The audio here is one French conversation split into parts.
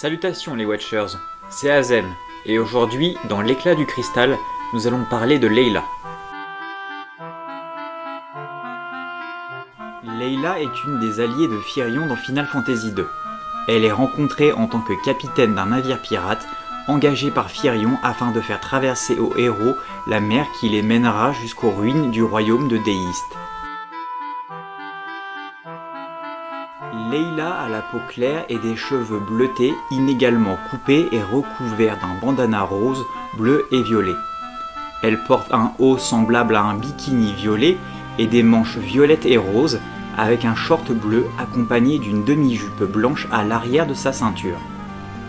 Salutations les Watchers, c'est Azem, et aujourd'hui, dans l'éclat du cristal, nous allons parler de Leila. Leila est une des alliées de Firion dans Final Fantasy II. Elle est rencontrée en tant que capitaine d'un navire pirate engagé par Firion afin de faire traverser aux héros la mer qui les mènera jusqu'aux ruines du royaume de Déiste. Leila a la peau claire et des cheveux bleutés inégalement coupés et recouverts d'un bandana rose, bleu et violet. Elle porte un haut semblable à un bikini violet et des manches violettes et roses avec un short bleu accompagné d'une demi-jupe blanche à l'arrière de sa ceinture.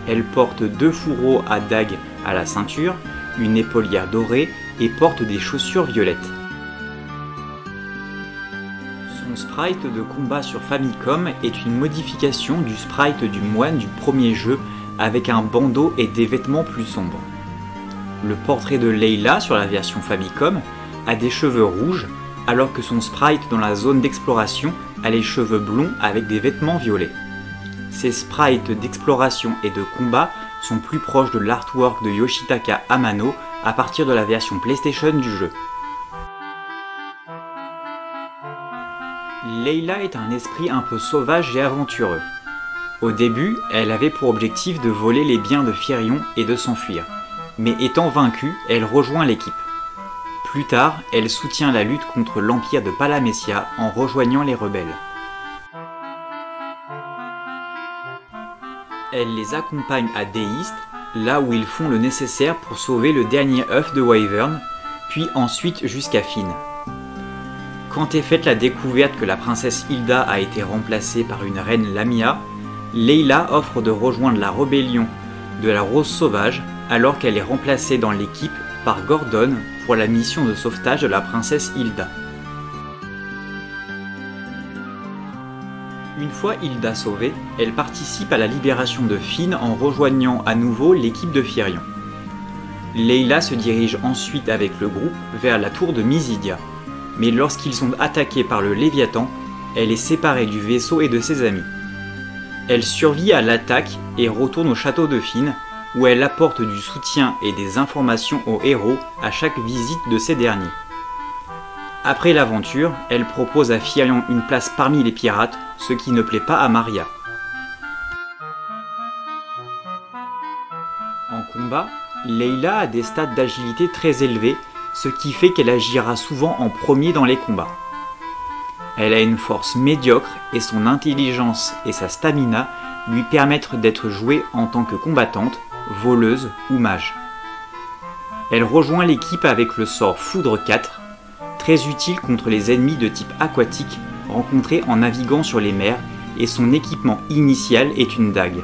Elle porte deux fourreaux à dagues à la ceinture, une épaulière dorée et porte des chaussures violettes. Son sprite de combat sur Famicom est une modification du sprite du moine du premier jeu avec un bandeau et des vêtements plus sombres. Le portrait de Leila sur la version Famicom a des cheveux rouges alors que son sprite dans la zone d'exploration a les cheveux blonds avec des vêtements violets. Ces sprites d'exploration et de combat sont plus proches de l'artwork de Yoshitaka Amano à partir de la version PlayStation du jeu. Leila est un esprit un peu sauvage et aventureux. Au début, elle avait pour objectif de voler les biens de Firion et de s'enfuir, mais étant vaincue, elle rejoint l'équipe. Plus tard, elle soutient la lutte contre l'empire de Palamessia en rejoignant les rebelles. Elle les accompagne à Deist, là où ils font le nécessaire pour sauver le dernier œuf de Wyvern, puis ensuite jusqu'à Finn. Quand est faite la découverte que la princesse Hilda a été remplacée par une reine Lamia, Leila offre de rejoindre la rébellion de la Rose Sauvage alors qu'elle est remplacée dans l'équipe par Gordon pour la mission de sauvetage de la princesse Hilda. Une fois Hilda sauvée, elle participe à la libération de Finn en rejoignant à nouveau l'équipe de Firion. Leila se dirige ensuite avec le groupe vers la tour de Mysidia, mais lorsqu'ils sont attaqués par le Léviathan, elle est séparée du vaisseau et de ses amis. Elle survit à l'attaque et retourne au château de Finn, où elle apporte du soutien et des informations aux héros à chaque visite de ces derniers. Après l'aventure, elle propose à Firion une place parmi les pirates, ce qui ne plaît pas à Maria. En combat, Leila a des stats d'agilité très élevés, ce qui fait qu'elle agira souvent en premier dans les combats. Elle a une force médiocre et son intelligence et sa stamina lui permettent d'être jouée en tant que combattante, voleuse ou mage. Elle rejoint l'équipe avec le sort Foudre 4, très utile contre les ennemis de type aquatique rencontrés en naviguant sur les mers, et son équipement initial est une dague.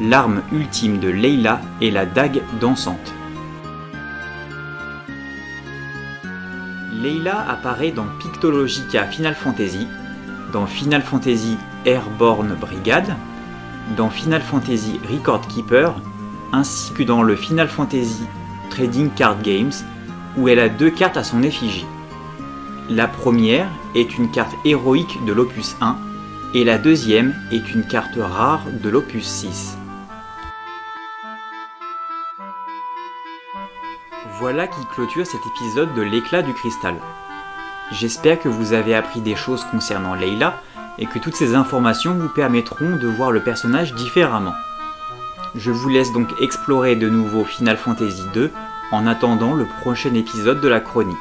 L'arme ultime de Leila est la dague dansante. Leila apparaît dans Pictologica Final Fantasy, dans Final Fantasy Airborne Brigade, dans Final Fantasy Record Keeper, ainsi que dans le Final Fantasy Trading Card Games, où elle a deux cartes à son effigie. La première est une carte héroïque de l'opus 1 et la deuxième est une carte rare de l'opus 6. Voilà qui clôture cet épisode de l'éclat du cristal. J'espère que vous avez appris des choses concernant Leila et que toutes ces informations vous permettront de voir le personnage différemment. Je vous laisse donc explorer de nouveau Final Fantasy II en attendant le prochain épisode de la chronique.